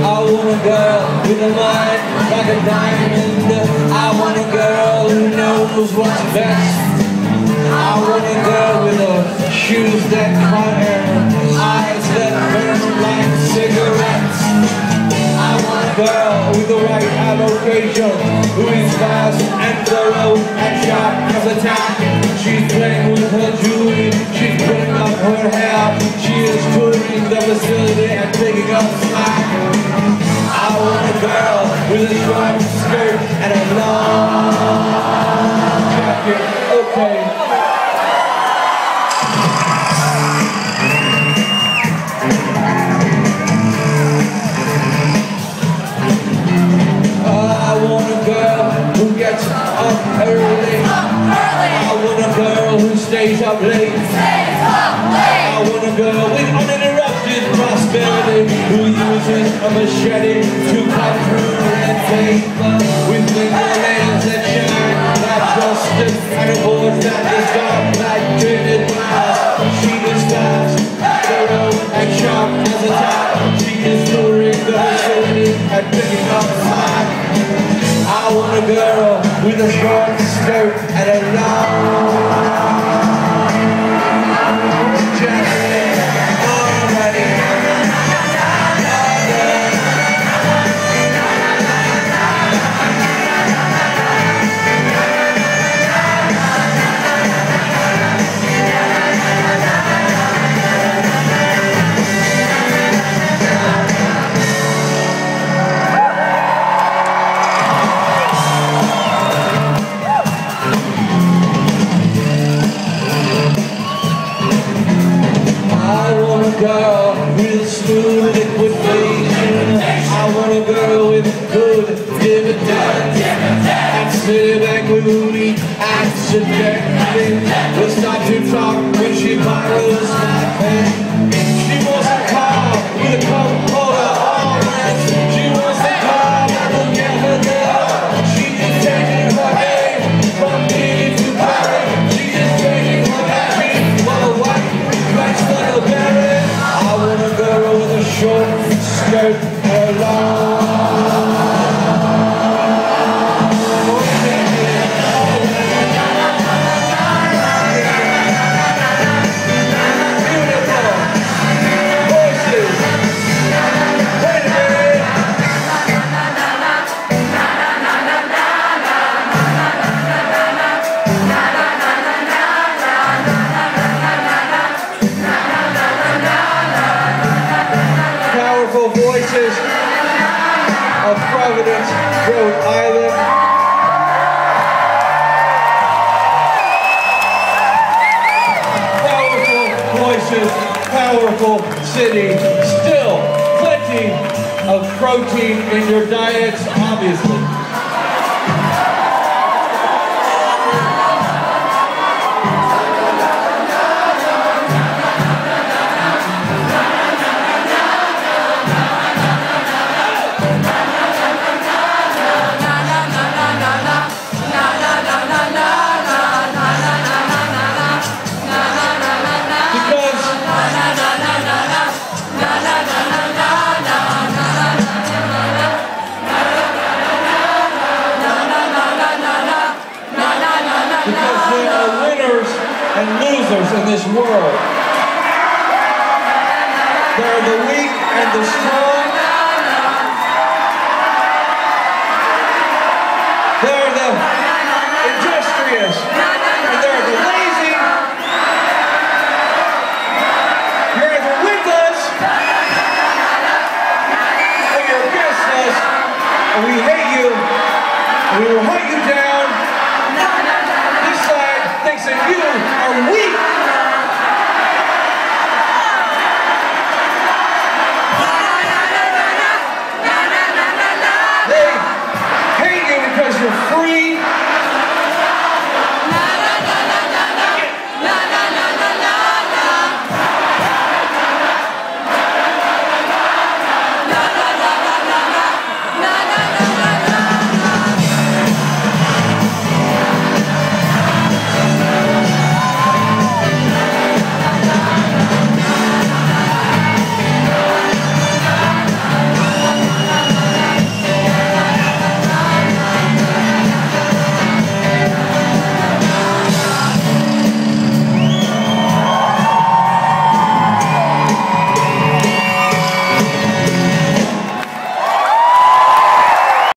I want a girl with a mind like a diamond. I want a girl who knows what's best. I want a girl with the shoes that clatter, eyes that burn like cigarettes. I want a girl with the right allocation, who is fast and thorough and sharp as a tack. She's playing with her jewelry, she's putting up her hair, she is touring the facility gets up early. I want a girl who stays up late. Stays up late. I want a girl with uninterrupted prosperity who uses a machete to cut through red tape with fingernails that shine justice and a voice that is want a girl with a short skirt and a long with smooth liquidation. I want a girl with good dividends. At Citibank, accidentally. We'll short skirt and Of Providence, Rhode Island. Powerful voices, powerful city. Still plenty of protein in your diets, obviously. Losers in this world. There are the weak and the strong. There are the industrious and there are the lazy. You're either with us or you're against us, and we hate you, and we will hunt you down. This side thinks that you